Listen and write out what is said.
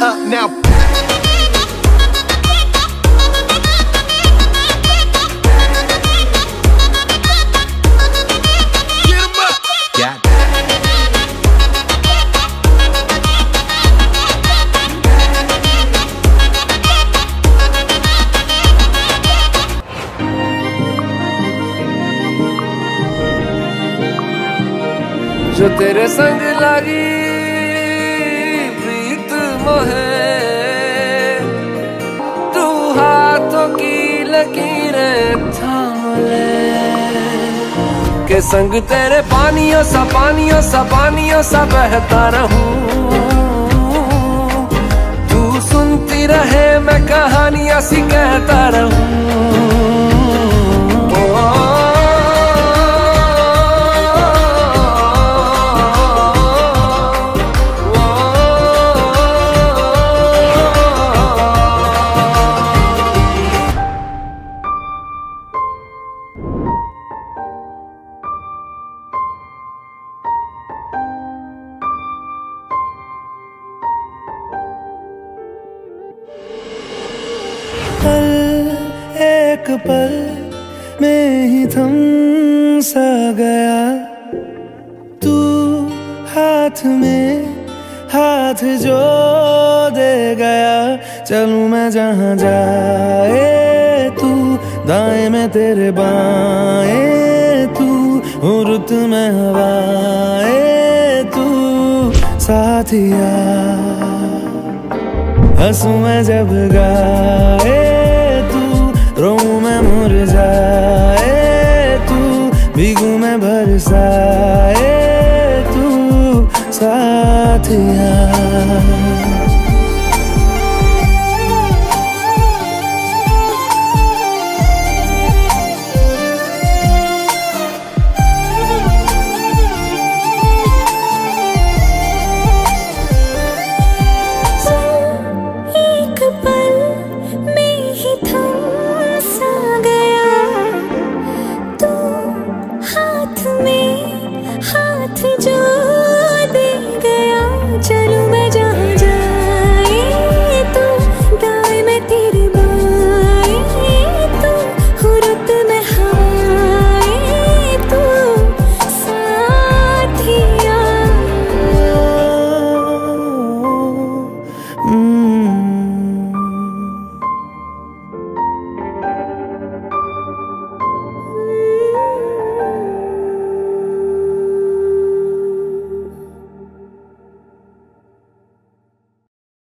up now. Get 'em up. Got जो तेरे संग लगी प्रीत मोहे तू हाथों की लकीरें थाम ले। के संग तेरे पानियों सा पानियों सा पानियों सा बहता रहूँ। तू सुनती रहे मैं कहानियाँ सी कहता रहूँ। एक पल में ही थम सा गया। तू हाथ में हाथ जो दे गया। चलूँ मैं जहाँ जाए, तू दाएँ में तेरे बाएँ, तू हूँ रुत में हवाए, तू साथिया हंसू मैं जब गाए रो मैं मुरझाए तू भीगू मैं बरसाए तू साथिया